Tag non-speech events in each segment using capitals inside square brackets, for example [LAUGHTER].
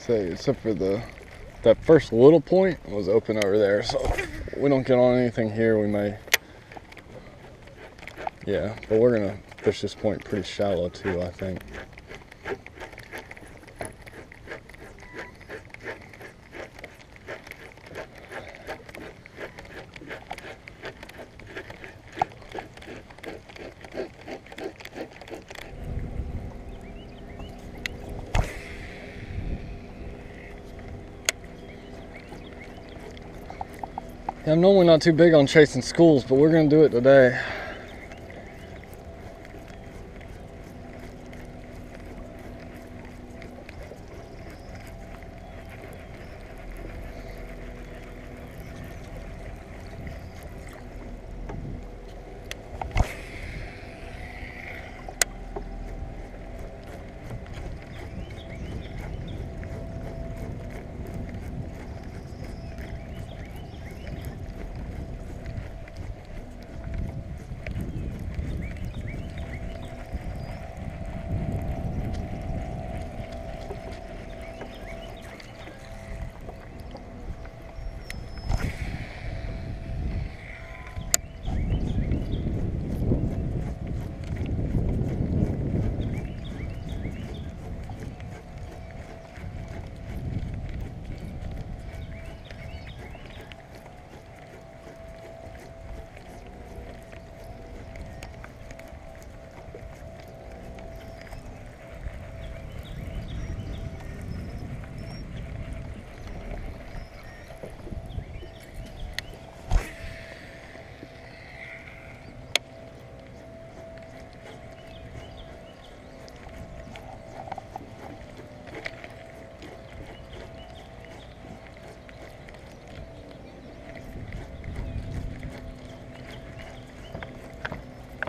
Say, except for the that first little point was open over there, so we don't get on anything here. We may, yeah, but we're gonna fish this point pretty shallow too. I think. I'm normally not too big on chasing schools, but we're gonna do it today.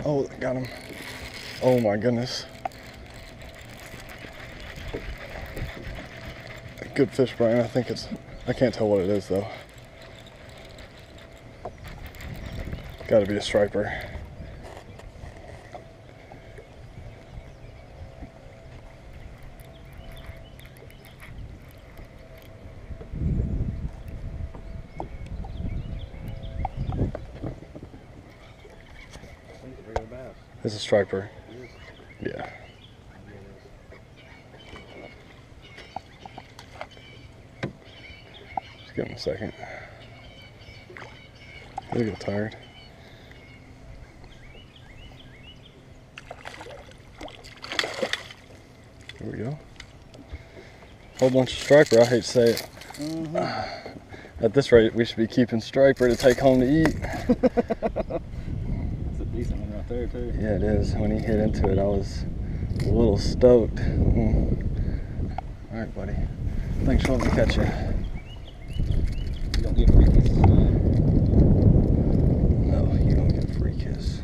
Oh, got him. Oh my goodness. Good fish, Brian. I think it's, I can't tell what it is though. Gotta be a striper. It's a striper. Yeah. Just give him a second. He'll get tired. Here we go. Whole bunch of striper. I hate to say it. Mm-hmm. At this rate, we should be keeping striper to take home to eat. [LAUGHS] Decent one right there too. Yeah, it is. When he hit into it, I was a little stoked. Mm. All right, buddy. Thanks for letting me catch you. You don't get free kisses. No, you don't get a free kiss.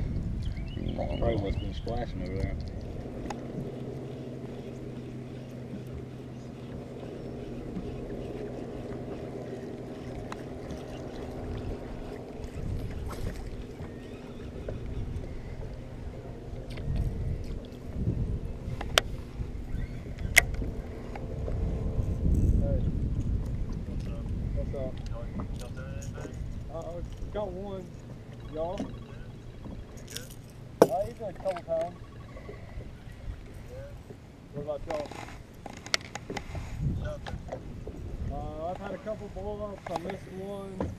Wrong. Probably what's been splashing over there. Got one. Y'all? Uh, he's a couple times. What about y'all? Uh, I've had a couple blow ups. I missed one.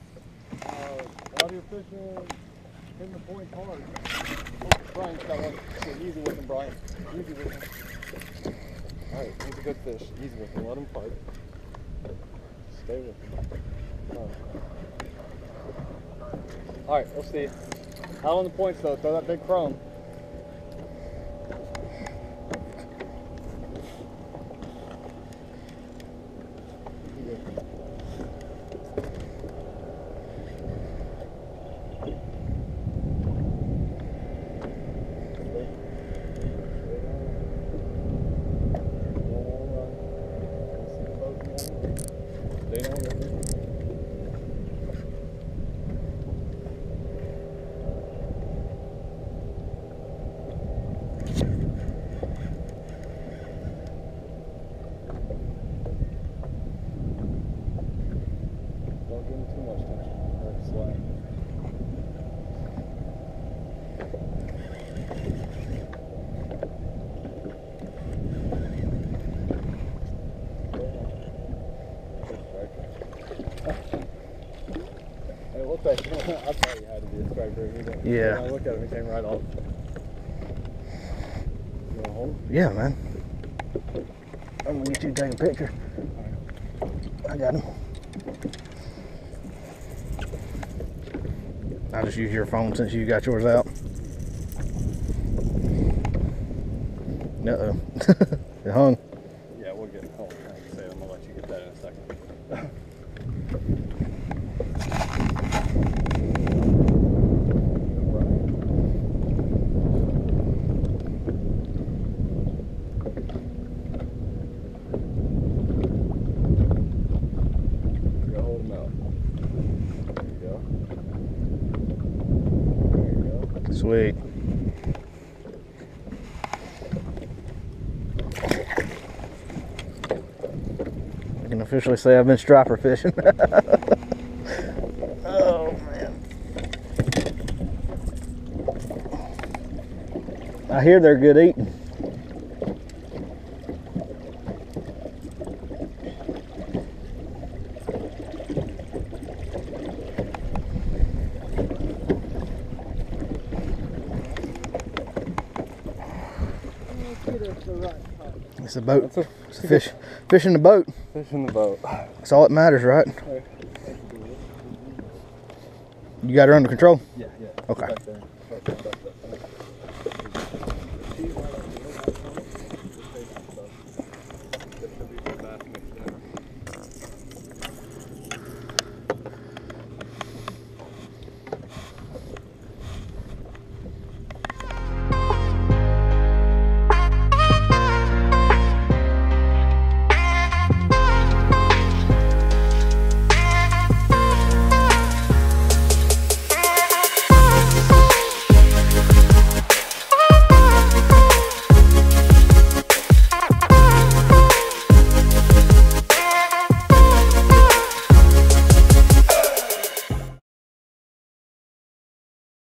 Uh, here fishing, hitting the point hard. Oh, Brian's got one. Okay, easy with him, Brian. Easy with him. Alright, he's a good fish. Easy with him. Let him fight. Stay with him. Come on. Alright, we'll see. Out on the points though, throw that big chrome. Stay down with me. Take it. [LAUGHS] I thought he had to be a striper. He didn't. Yeah. When I look at him, he came right off. You want to hold? him? Yeah, man. I'm gonna get you to take a picture. I got him. I'll just use your phone since you got yours out. Uh oh. [LAUGHS] it hung. Yeah, we'll get. Hold on. Like I said, I'm gonna let you get that in a second. You gotta hold 'em out. There you go. There you go. Sweet. I can officially say I've been striper fishing. [LAUGHS] oh man. I hear they're good eating. It's a boat. That's a It's a fish. Fish in the boat. fish in the boat. That's all that matters, right? You got her under control. Yeah, yeah. Okay.